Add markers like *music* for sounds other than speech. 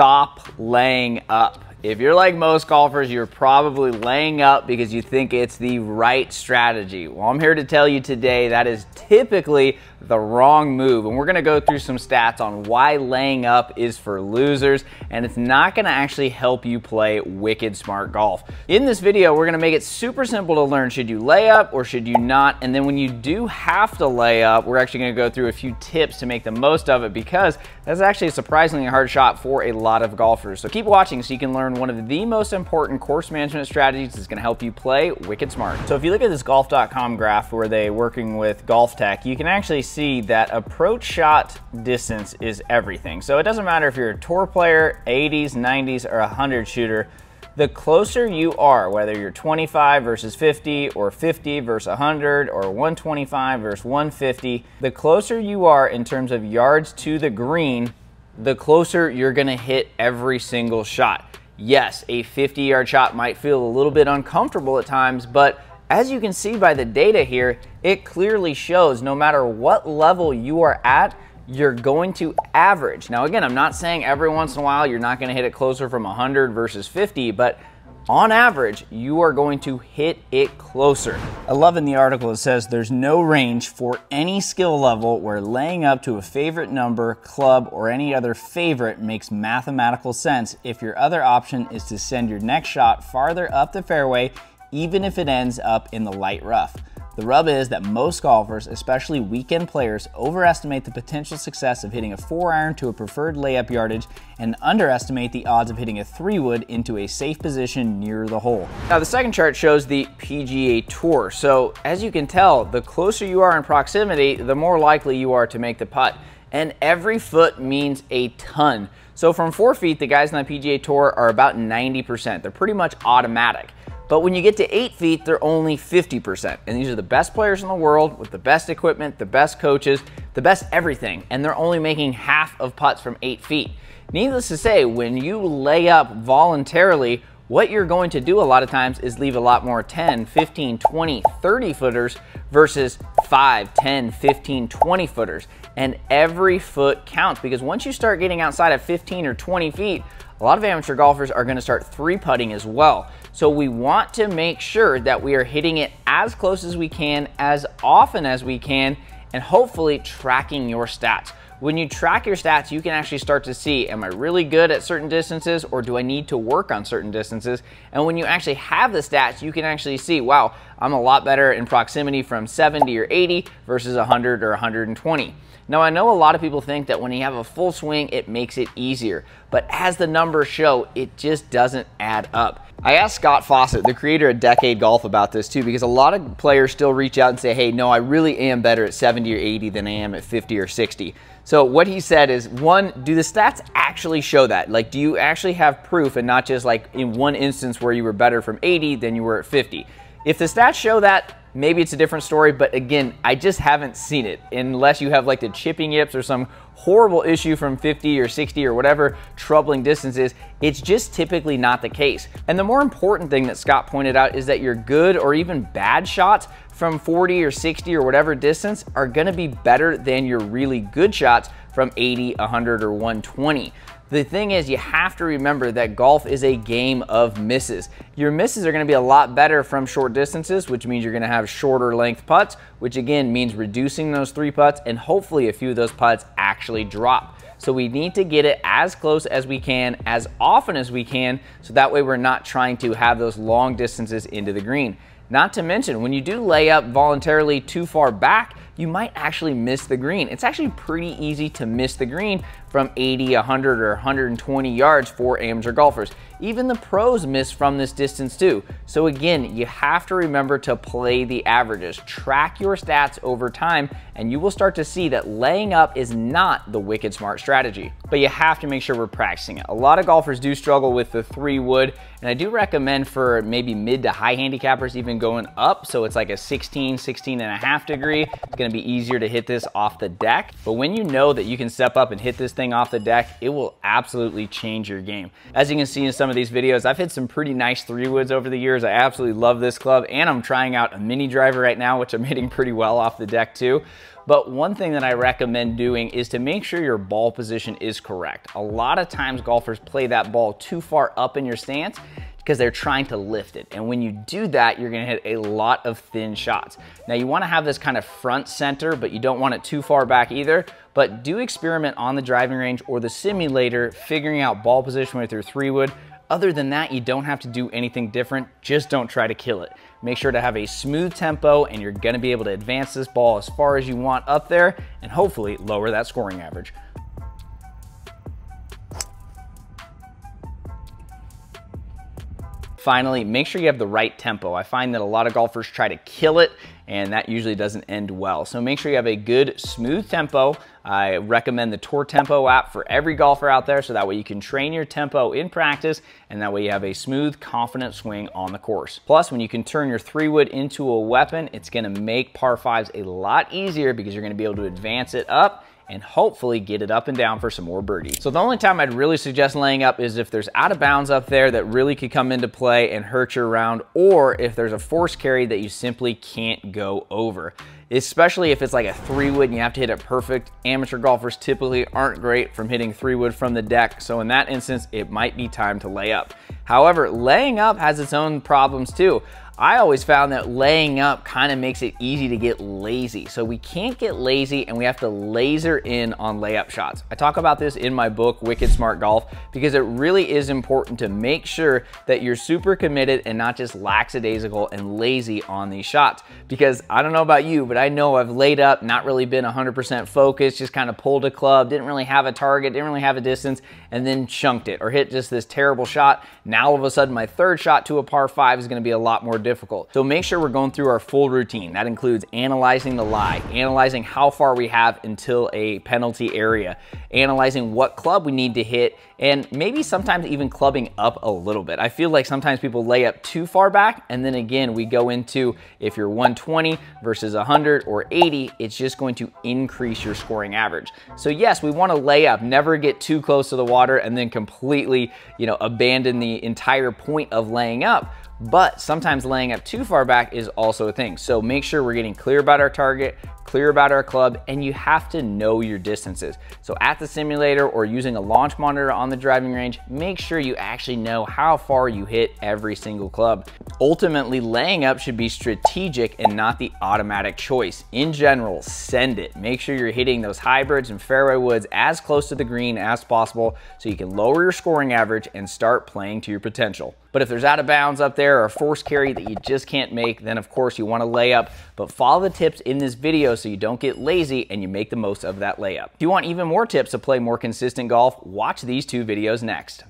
stop laying up. If you're like most golfers, you're probably laying up because you think it's the right strategy. Well, I'm here to tell you today that is typically the wrong move. And we're gonna go through some stats on why laying up is for losers, and it's not gonna actually help you play wicked smart golf. In this video, we're gonna make it super simple to learn should you lay up or should you not? And then when you do have to lay up, we're actually gonna go through a few tips to make the most of it because that's actually a surprisingly hard shot for a lot of golfers. So keep watching so you can learn learn one of the most important course management strategies that's gonna help you play wicked smart. So if you look at this golf.com graph where they working with golf tech, you can actually see that approach shot distance is everything. So it doesn't matter if you're a tour player, 80s, 90s, or 100 shooter, the closer you are, whether you're 25 versus 50 or 50 versus 100 or 125 versus 150, the closer you are in terms of yards to the green, the closer you're gonna hit every single shot yes, a 50 yard shot might feel a little bit uncomfortable at times, but as you can see by the data here, it clearly shows no matter what level you are at, you're going to average. Now again, I'm not saying every once in a while you're not gonna hit it closer from 100 versus 50, but on average, you are going to hit it closer. I love in the article it says there's no range for any skill level where laying up to a favorite number, club, or any other favorite makes mathematical sense if your other option is to send your next shot farther up the fairway even if it ends up in the light rough. The rub is that most golfers, especially weekend players, overestimate the potential success of hitting a 4 iron to a preferred layup yardage and underestimate the odds of hitting a 3 wood into a safe position near the hole. Now the second chart shows the PGA Tour. So as you can tell, the closer you are in proximity, the more likely you are to make the putt. And every foot means a ton. So from 4 feet, the guys on the PGA Tour are about 90%. They're pretty much automatic. But when you get to eight feet, they're only 50%. And these are the best players in the world with the best equipment, the best coaches, the best everything. And they're only making half of putts from eight feet. Needless to say, when you lay up voluntarily, what you're going to do a lot of times is leave a lot more 10, 15, 20, 30 footers versus 5, 10, 15, 20 footers. And every foot counts because once you start getting outside of 15 or 20 feet, a lot of amateur golfers are gonna start three putting as well. So we want to make sure that we are hitting it as close as we can, as often as we can, and hopefully tracking your stats. When you track your stats, you can actually start to see, am I really good at certain distances or do I need to work on certain distances? And when you actually have the stats, you can actually see, wow, I'm a lot better in proximity from 70 or 80 versus 100 or 120. Now, I know a lot of people think that when you have a full swing, it makes it easier, but as the numbers show, it just doesn't add up. I asked Scott Fawcett, the creator of Decade Golf, about this too, because a lot of players still reach out and say, hey, no, I really am better at 70 or 80 than I am at 50 or 60. So what he said is, one, do the stats actually show that? Like, do you actually have proof and not just like in one instance where you were better from 80 than you were at 50? If the stats show that, maybe it's a different story, but again, I just haven't seen it unless you have like the chipping yips or some horrible issue from 50 or 60 or whatever troubling distances. It's just typically not the case. And the more important thing that Scott pointed out is that your good or even bad shots from 40 or 60 or whatever distance are gonna be better than your really good shots from 80, 100, or 120. The thing is, you have to remember that golf is a game of misses. Your misses are gonna be a lot better from short distances, which means you're gonna have shorter length putts, which again means reducing those three putts and hopefully a few of those putts actually drop. So we need to get it as close as we can, as often as we can, so that way we're not trying to have those long distances into the green. Not to mention, when you do lay up voluntarily too far back, you might actually miss the green. It's actually pretty easy to miss the green from 80, 100, or 120 yards for amateur golfers. Even the pros miss from this distance too. So again, you have to remember to play the averages. Track your stats over time and you will start to see that laying up is not the wicked smart strategy. But you have to make sure we're practicing it. A lot of golfers do struggle with the three wood and I do recommend for maybe mid to high handicappers even going up. So it's like a 16, 16 and a half degree. It's gonna be easier to hit this off the deck. But when you know that you can step up and hit this thing off the deck, it will absolutely change your game. As you can see in some of these videos, I've hit some pretty nice three woods over the years. I absolutely love this club and I'm trying out a mini driver right now, which I'm *laughs* hitting pretty well off the deck too. But one thing that I recommend doing is to make sure your ball position is correct. A lot of times golfers play that ball too far up in your stance because they're trying to lift it. And when you do that, you're gonna hit a lot of thin shots. Now you wanna have this kind of front center, but you don't want it too far back either. But do experiment on the driving range or the simulator, figuring out ball position with your three wood. Other than that, you don't have to do anything different. Just don't try to kill it. Make sure to have a smooth tempo and you're gonna be able to advance this ball as far as you want up there and hopefully lower that scoring average. Finally, make sure you have the right tempo. I find that a lot of golfers try to kill it and that usually doesn't end well. So make sure you have a good smooth tempo. I recommend the Tour Tempo app for every golfer out there so that way you can train your tempo in practice and that way you have a smooth, confident swing on the course. Plus, when you can turn your three wood into a weapon, it's gonna make par fives a lot easier because you're gonna be able to advance it up and hopefully get it up and down for some more birdie. So the only time I'd really suggest laying up is if there's out of bounds up there that really could come into play and hurt your round, or if there's a force carry that you simply can't go over especially if it's like a three wood and you have to hit it perfect. Amateur golfers typically aren't great from hitting three wood from the deck. So in that instance, it might be time to lay up. However, laying up has its own problems too. I always found that laying up kind of makes it easy to get lazy. So we can't get lazy and we have to laser in on layup shots. I talk about this in my book, Wicked Smart Golf, because it really is important to make sure that you're super committed and not just lackadaisical and lazy on these shots. Because I don't know about you, but I know I've laid up, not really been 100% focused, just kind of pulled a club, didn't really have a target, didn't really have a distance, and then chunked it or hit just this terrible shot. Now all of a sudden my third shot to a par five is gonna be a lot more difficult difficult. So make sure we're going through our full routine. That includes analyzing the lie, analyzing how far we have until a penalty area, analyzing what club we need to hit, and maybe sometimes even clubbing up a little bit. I feel like sometimes people lay up too far back, and then again, we go into if you're 120 versus 100 or 80, it's just going to increase your scoring average. So yes, we wanna lay up, never get too close to the water and then completely, you know, abandon the entire point of laying up but sometimes laying up too far back is also a thing. So make sure we're getting clear about our target, clear about our club, and you have to know your distances. So at the simulator or using a launch monitor on the driving range, make sure you actually know how far you hit every single club. Ultimately, laying up should be strategic and not the automatic choice. In general, send it. Make sure you're hitting those hybrids and fairway woods as close to the green as possible so you can lower your scoring average and start playing to your potential. But if there's out of bounds up there or a force carry that you just can't make, then of course you wanna lay up, but follow the tips in this video so you don't get lazy and you make the most of that layup. If you want even more tips to play more consistent golf, watch these two videos next.